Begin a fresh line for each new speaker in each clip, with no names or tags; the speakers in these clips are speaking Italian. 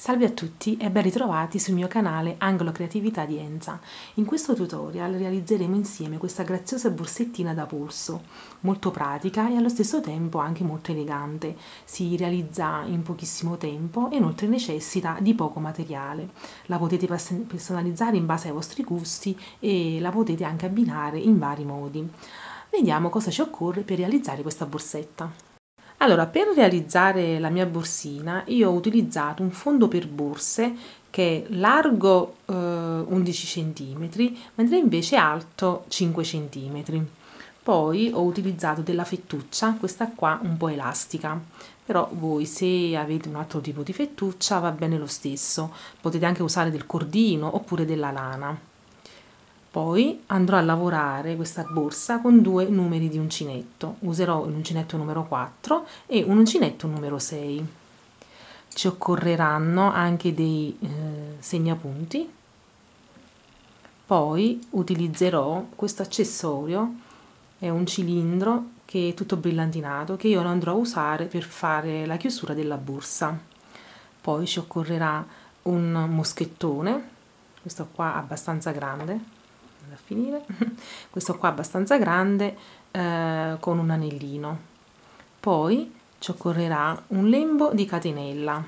Salve a tutti e ben ritrovati sul mio canale Anglo Creatività di Enza. In questo tutorial realizzeremo insieme questa graziosa borsettina da polso, molto pratica e allo stesso tempo anche molto elegante. Si realizza in pochissimo tempo e inoltre necessita di poco materiale. La potete personalizzare in base ai vostri gusti e la potete anche abbinare in vari modi. Vediamo cosa ci occorre per realizzare questa borsetta. Allora, per realizzare la mia borsina io ho utilizzato un fondo per borse che è largo eh, 11 cm, mentre invece alto 5 cm. Poi ho utilizzato della fettuccia, questa qua un po' elastica, però voi se avete un altro tipo di fettuccia va bene lo stesso, potete anche usare del cordino oppure della lana. Poi andrò a lavorare questa borsa con due numeri di uncinetto. Userò l'uncinetto numero 4 e un uncinetto numero 6. Ci occorreranno anche dei eh, segnapunti. Poi utilizzerò questo accessorio, è un cilindro che è tutto brillantinato che io lo andrò a usare per fare la chiusura della borsa. Poi ci occorrerà un moschettone, questo qua abbastanza grande, da finire. Questo qua abbastanza grande eh, con un anellino. Poi ci occorrerà un lembo di catenella.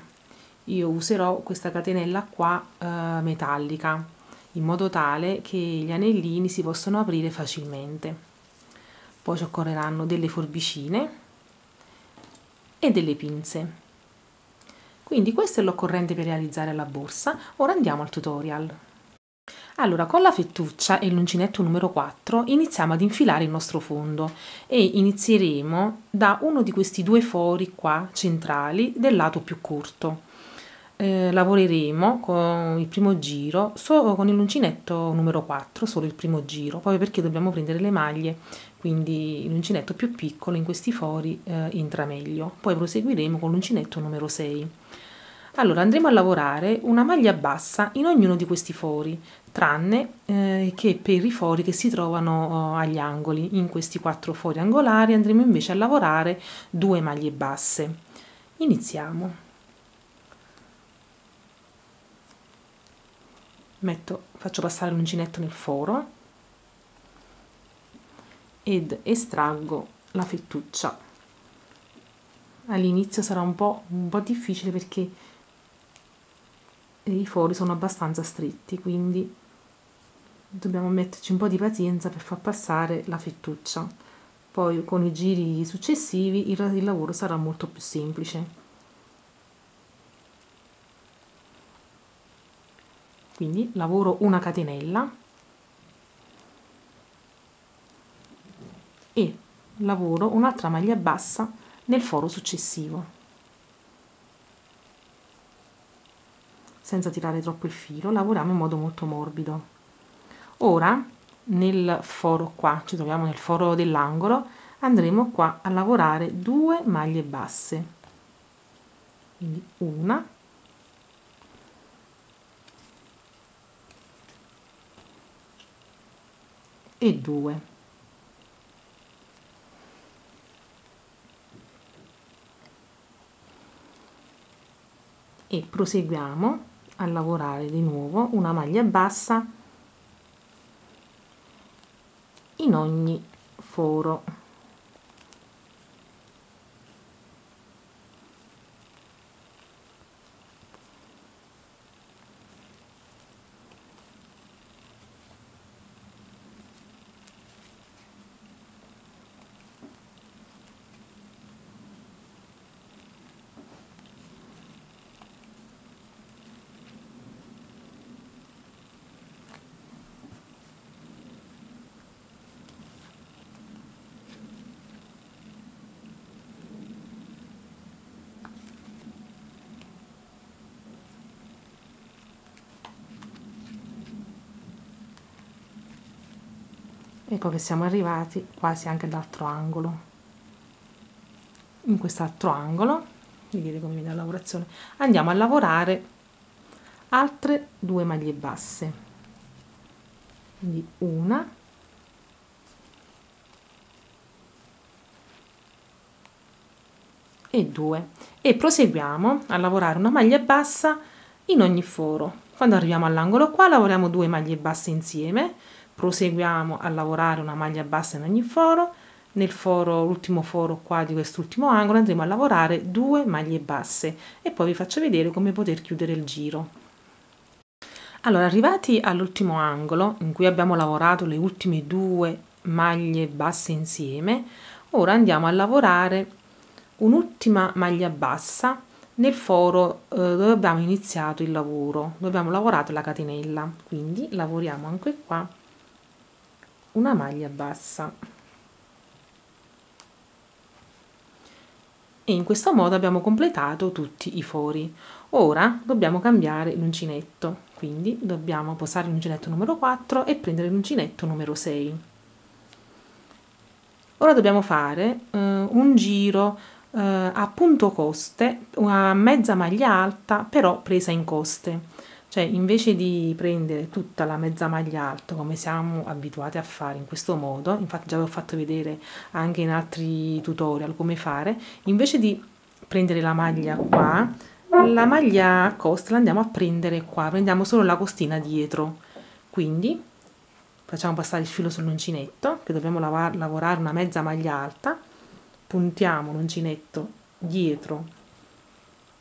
Io userò questa catenella qua eh, metallica in modo tale che gli anellini si possono aprire facilmente. Poi ci occorreranno delle forbicine e delle pinze. Quindi questo è l'occorrente per realizzare la borsa. Ora andiamo al tutorial allora, con la fettuccia e l'uncinetto numero 4 iniziamo ad infilare il nostro fondo e inizieremo da uno di questi due fori qua centrali del lato più corto. Eh, lavoreremo con il primo giro solo con l'uncinetto numero 4, solo il primo giro, poi perché dobbiamo prendere le maglie, quindi l'uncinetto più piccolo in questi fori eh, entra meglio. Poi proseguiremo con l'uncinetto numero 6. Allora andremo a lavorare una maglia bassa in ognuno di questi fori, tranne eh, che per i fori che si trovano oh, agli angoli. In questi quattro fori angolari andremo invece a lavorare due maglie basse. Iniziamo. Metto, faccio passare l'uncinetto nel foro ed estraggo la fettuccia. All'inizio sarà un po', un po' difficile perché i fori sono abbastanza stretti quindi dobbiamo metterci un po' di pazienza per far passare la fettuccia. Poi con i giri successivi il, il lavoro sarà molto più semplice. Quindi lavoro una catenella e lavoro un'altra maglia bassa nel foro successivo senza tirare troppo il filo lavoriamo in modo molto morbido. Ora nel foro qua ci troviamo nel foro dell'angolo andremo qua a lavorare due maglie basse. Quindi una e due. E proseguiamo a lavorare di nuovo una maglia bassa in ogni foro ecco che siamo arrivati quasi anche all'altro angolo. In quest'altro angolo vedete come la lavorazione andiamo a lavorare altre due maglie basse. Quindi una e due. E proseguiamo a lavorare una maglia bassa in ogni foro. Quando arriviamo all'angolo qua lavoriamo due maglie basse insieme, proseguiamo a lavorare una maglia bassa in ogni foro, nel foro, l'ultimo foro qua di quest'ultimo angolo andremo a lavorare due maglie basse e poi vi faccio vedere come poter chiudere il giro. Allora, arrivati all'ultimo angolo in cui abbiamo lavorato le ultime due maglie basse insieme, ora andiamo a lavorare un'ultima maglia bassa nel foro eh, dove abbiamo iniziato il lavoro, dove abbiamo lavorato la catenella. Quindi lavoriamo anche qua una maglia bassa. E in questo modo abbiamo completato tutti i fori. Ora dobbiamo cambiare l'uncinetto, quindi dobbiamo posare l'uncinetto numero 4 e prendere l'uncinetto numero 6. Ora dobbiamo fare eh, un giro eh, a punto coste, una mezza maglia alta però presa in coste. Cioè invece di prendere tutta la mezza maglia alta come siamo abituati a fare in questo modo, infatti già vi ho fatto vedere anche in altri tutorial come fare, invece di prendere la maglia qua, la maglia a costa la andiamo a prendere qua, prendiamo solo la costina dietro. Quindi facciamo passare il filo sull'uncinetto, che dobbiamo lavorare una mezza maglia alta, puntiamo l'uncinetto dietro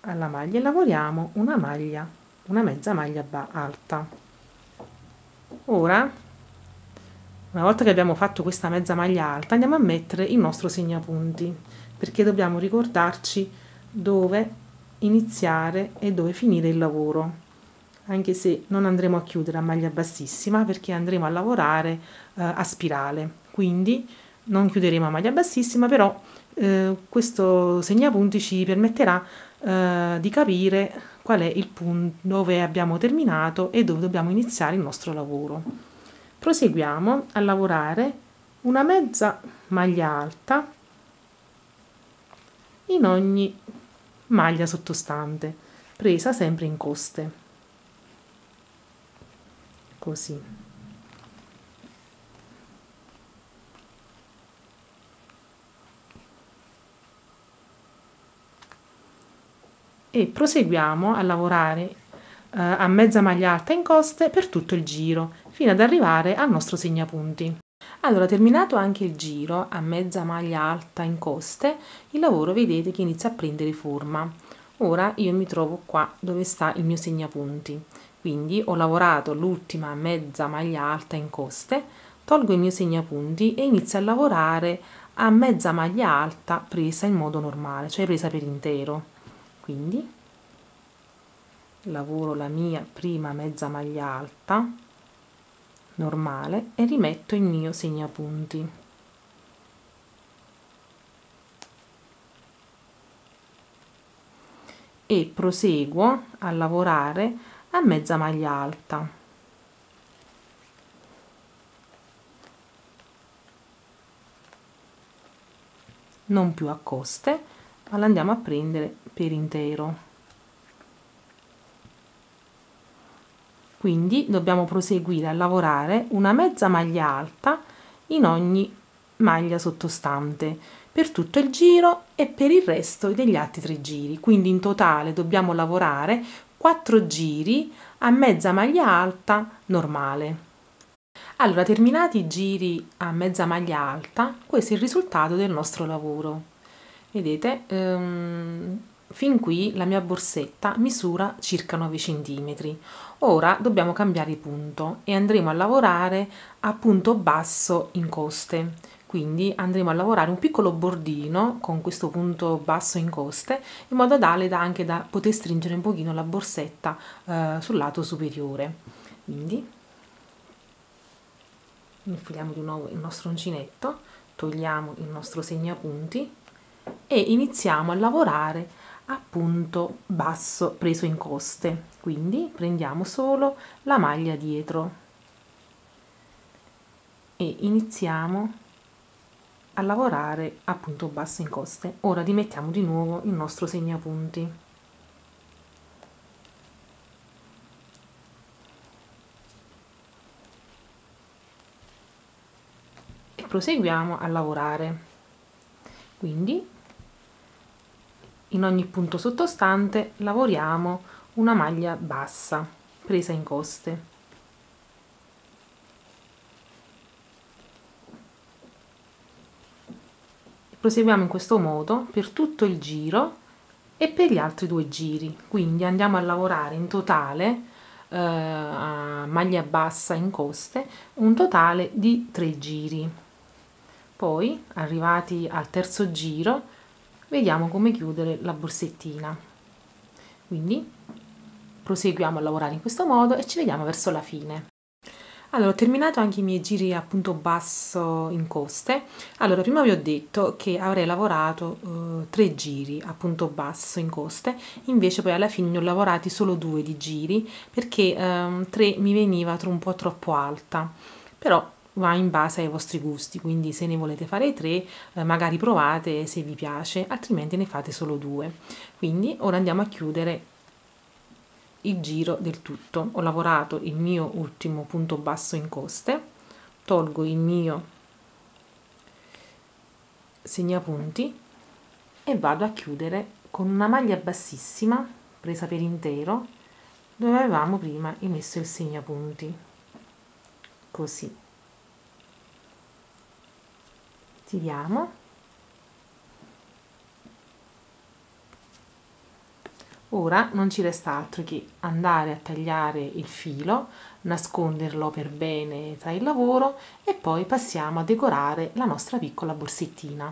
alla maglia e lavoriamo una maglia una mezza maglia alta. Ora una volta che abbiamo fatto questa mezza maglia alta andiamo a mettere il nostro segnapunti perché dobbiamo ricordarci dove iniziare e dove finire il lavoro. Anche se non andremo a chiudere a maglia bassissima perché andremo a lavorare eh, a spirale. Quindi non chiuderemo a maglia bassissima però eh, questo segnapunti ci permetterà eh, di capire qual è il punto dove abbiamo terminato e dove dobbiamo iniziare il nostro lavoro. Proseguiamo a lavorare una mezza maglia alta in ogni maglia sottostante, presa sempre in coste. Così. E proseguiamo a lavorare eh, a mezza maglia alta in coste per tutto il giro fino ad arrivare al nostro segnapunti. Allora, terminato anche il giro a mezza maglia alta in coste, il lavoro vedete che inizia a prendere forma. Ora io mi trovo qua dove sta il mio segnapunti. Quindi ho lavorato l'ultima mezza maglia alta in coste, tolgo il mio segnapunti e inizio a lavorare a mezza maglia alta presa in modo normale, cioè presa per intero quindi lavoro la mia prima mezza maglia alta normale e rimetto il mio segnapunti. E proseguo a lavorare a mezza maglia alta. Non più a coste ma la a prendere per intero. Quindi dobbiamo proseguire a lavorare una mezza maglia alta in ogni maglia sottostante per tutto il giro e per il resto degli altri tre giri. Quindi in totale dobbiamo lavorare 4 giri a mezza maglia alta normale. Allora terminati i giri a mezza maglia alta questo è il risultato del nostro lavoro vedete um, fin qui la mia borsetta misura circa 9 cm ora dobbiamo cambiare punto e andremo a lavorare a punto basso in coste. Quindi andremo a lavorare un piccolo bordino con questo punto basso in coste in modo tale da anche da poter stringere un pochino la borsetta eh, sul lato superiore. Quindi infiliamo di nuovo il nostro uncinetto togliamo il nostro segnapunti e iniziamo a lavorare a punto basso preso in coste. Quindi prendiamo solo la maglia dietro. E iniziamo a lavorare a punto basso in coste. Ora rimettiamo di nuovo il nostro segnapunti. E proseguiamo a lavorare. Quindi in ogni punto sottostante lavoriamo una maglia bassa presa in coste. Proseguiamo in questo modo per tutto il giro e per gli altri due giri. Quindi andiamo a lavorare in totale eh, a maglia bassa in coste un totale di tre giri. Poi arrivati al terzo giro vediamo come chiudere la borsettina quindi proseguiamo a lavorare in questo modo e ci vediamo verso la fine allora, ho terminato anche i miei giri a punto basso in coste. Allora, prima vi ho detto che avrei lavorato uh, tre giri a punto basso in coste, invece poi alla fine ne ho lavorati solo due di giri perché um, tre mi veniva un po' troppo alta. Però va in base ai vostri gusti, quindi se ne volete fare tre, eh, magari provate se vi piace, altrimenti ne fate solo due. Quindi ora andiamo a chiudere il giro del tutto. Ho lavorato il mio ultimo punto basso in coste tolgo il mio segnapunti e vado a chiudere con una maglia bassissima presa per intero dove avevamo prima messo il segnapunti. Così tiriamo Ora non ci resta altro che andare a tagliare il filo, nasconderlo per bene tra il lavoro e poi passiamo a decorare la nostra piccola borsettina.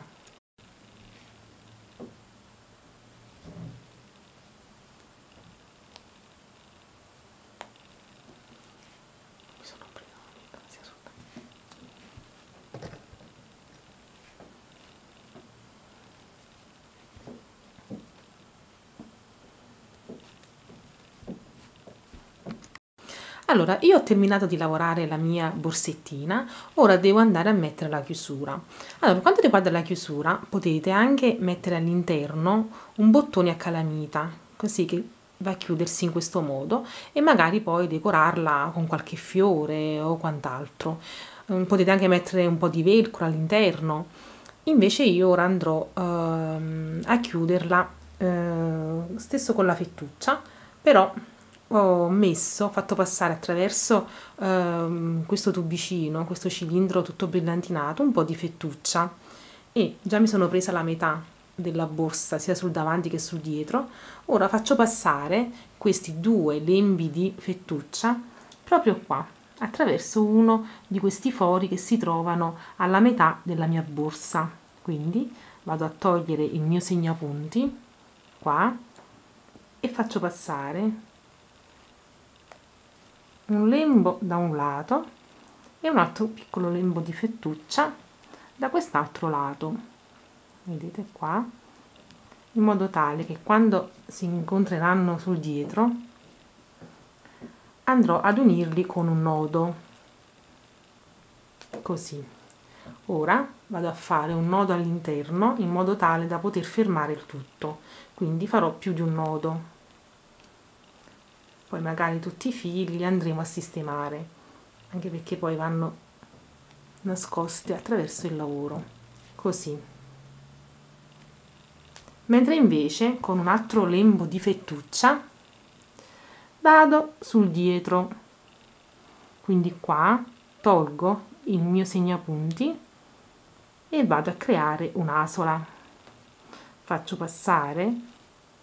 Allora, io ho terminato di lavorare la mia borsettina, ora devo andare a mettere la chiusura. Allora, per quanto riguarda la chiusura, potete anche mettere all'interno un bottone a calamita, così che va a chiudersi in questo modo e magari poi decorarla con qualche fiore o quant'altro. Um, potete anche mettere un po' di velcro all'interno. Invece io ora andrò uh, a chiuderla uh, stesso con la fettuccia, però ho messo, fatto passare attraverso ehm, questo tubicino, questo cilindro tutto brillantinato, un po' di fettuccia e già mi sono presa la metà della borsa sia sul davanti che sul dietro. Ora faccio passare questi due lembi di fettuccia proprio qua, attraverso uno di questi fori che si trovano alla metà della mia borsa. Quindi vado a togliere il mio segnapunti qua e faccio passare un lembo da un lato e un altro piccolo lembo di fettuccia da quest'altro lato. Vedete qua? In modo tale che quando si incontreranno sul dietro andrò ad unirli con un nodo. Così. Ora vado a fare un nodo all'interno in modo tale da poter fermare il tutto. Quindi farò più di un nodo poi magari tutti i fili li andremo a sistemare anche perché poi vanno nascosti attraverso il lavoro così. Mentre invece con un altro lembo di fettuccia vado sul dietro. Quindi qua tolgo il mio segnapunti e vado a creare un'asola. Faccio passare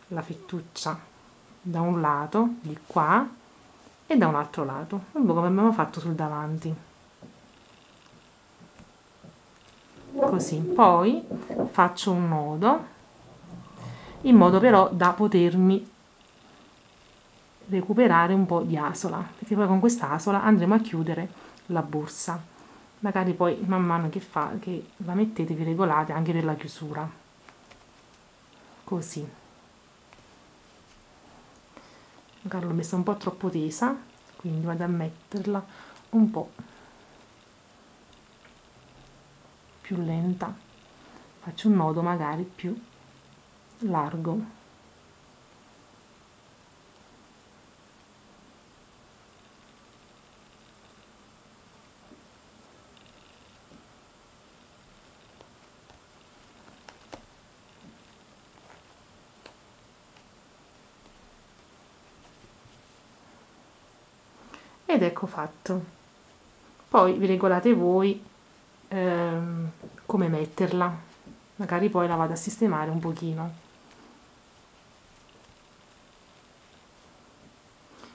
la fettuccia da un lato di qua e da un altro lato. Un po' come abbiamo fatto sul davanti. Così. Poi faccio un nodo in modo però da potermi recuperare un po' di asola perché poi con questa asola andremo a chiudere la borsa. Magari poi man mano che, fa, che la mettete vi regolate anche per la chiusura. Così magari l'ho messa un po' troppo tesa quindi vado a metterla un po' più lenta. Faccio un nodo magari più largo ed ecco fatto. Poi vi regolate voi ehm, come metterla. Magari poi la vado a sistemare un pochino.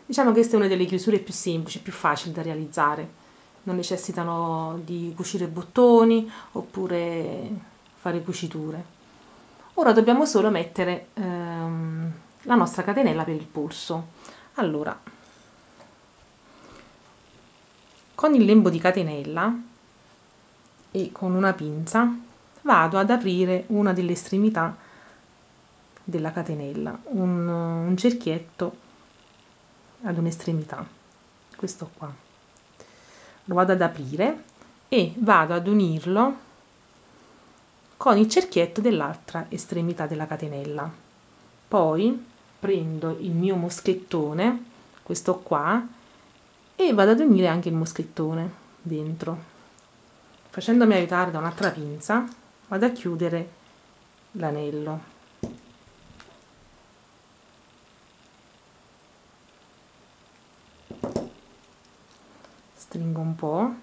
Diciamo che questa è una delle chiusure più semplici più facili da realizzare. Non necessitano di cucire bottoni oppure fare cuciture. Ora dobbiamo solo mettere ehm, la nostra catenella per il polso. Allora con il lembo di catenella e con una pinza vado ad aprire una delle estremità della catenella, un, un cerchietto ad un'estremità, questo qua. Lo vado ad aprire e vado ad unirlo con il cerchietto dell'altra estremità della catenella. Poi prendo il mio moschettone, questo qua, e vado ad unire anche il moschettone dentro. Facendomi aiutare da un'altra pinza vado a chiudere l'anello. Stringo un po'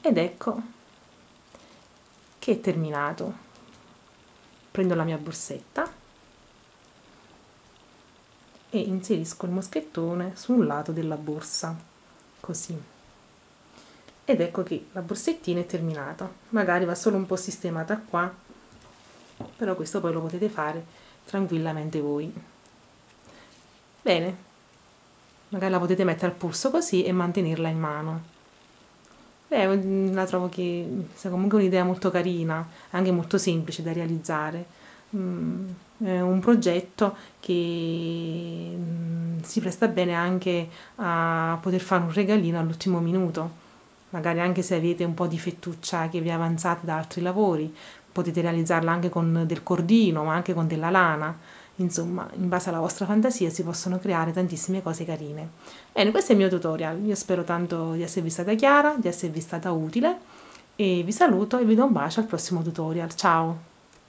ed ecco che è terminato. Prendo la mia borsetta e inserisco il moschettone su un lato della borsa così. Ed ecco che la borsettina è terminata. Magari va solo un po' sistemata qua però questo poi lo potete fare tranquillamente voi. Bene. Magari la potete mettere al polso così e mantenerla in mano. Beh la trovo che sia comunque un'idea molto carina anche molto semplice da realizzare mm eh, un progetto che mm, si presta bene anche a poter fare un regalino all'ultimo minuto. Magari anche se avete un po' di fettuccia che vi avanzate da altri lavori potete realizzarla anche con del cordino ma anche con della lana. Insomma in base alla vostra fantasia si possono creare tantissime cose carine. Bene questo è il mio tutorial. Io spero tanto di esservi stata chiara di esservi stata utile e vi saluto e vi do un bacio al prossimo tutorial. Ciao